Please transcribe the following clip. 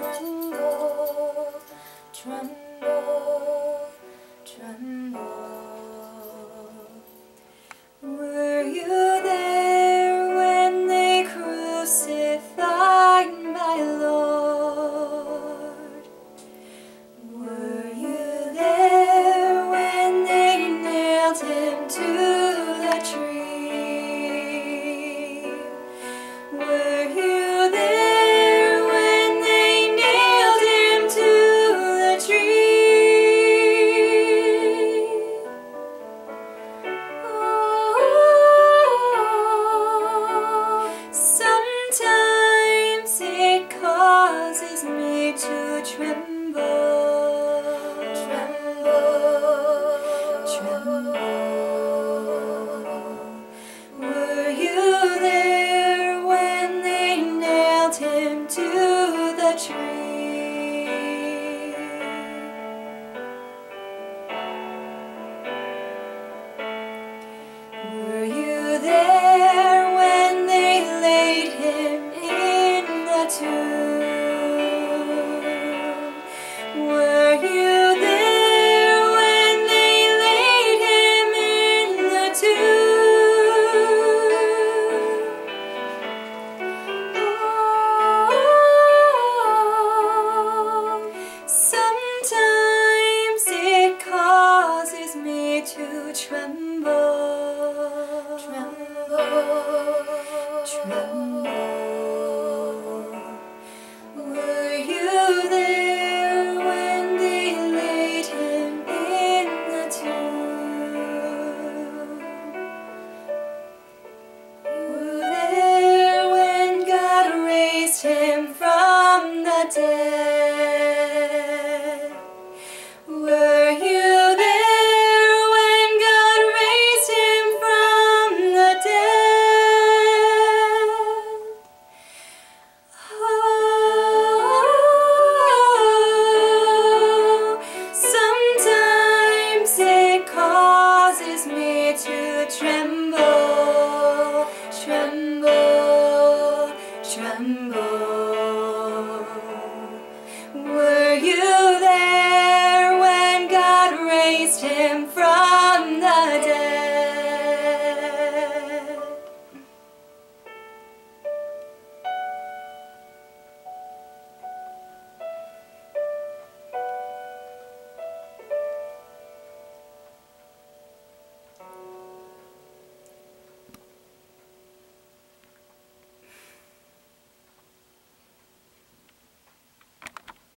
tremble, tremble, Were you there when they laid him in the tomb? Tremble, tremble, tremble. Were you there when they laid him in the tomb? You were there when God raised him from the dead. tremble.